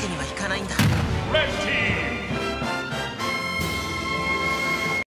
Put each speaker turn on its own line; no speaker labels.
けにはいかないんだ。